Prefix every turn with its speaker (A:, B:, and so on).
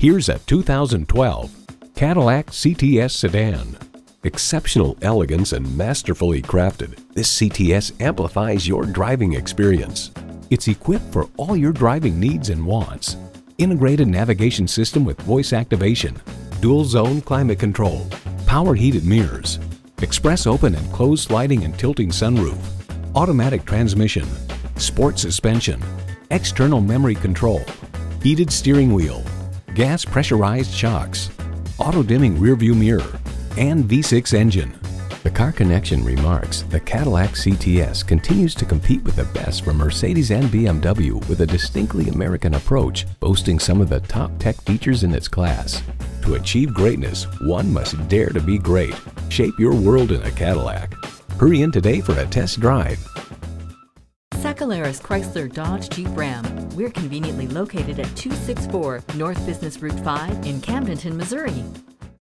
A: Here's a 2012 Cadillac CTS sedan. Exceptional elegance and masterfully crafted, this CTS amplifies your driving experience. It's equipped for all your driving needs and wants. Integrated navigation system with voice activation, dual zone climate control, power heated mirrors, express open and closed sliding and tilting sunroof, automatic transmission, sport suspension, external memory control, heated steering wheel, gas pressurized shocks, auto dimming rearview mirror, and V6 engine. The Car Connection remarks the Cadillac CTS continues to compete with the best from Mercedes and BMW with a distinctly American approach, boasting some of the top tech features in its class. To achieve greatness, one must dare to be great. Shape your world in a Cadillac. Hurry in today for a test drive.
B: Sakelaris Chrysler Dodge Jeep Ram. We're conveniently located at 264 North Business Route 5 in Camdenton, Missouri.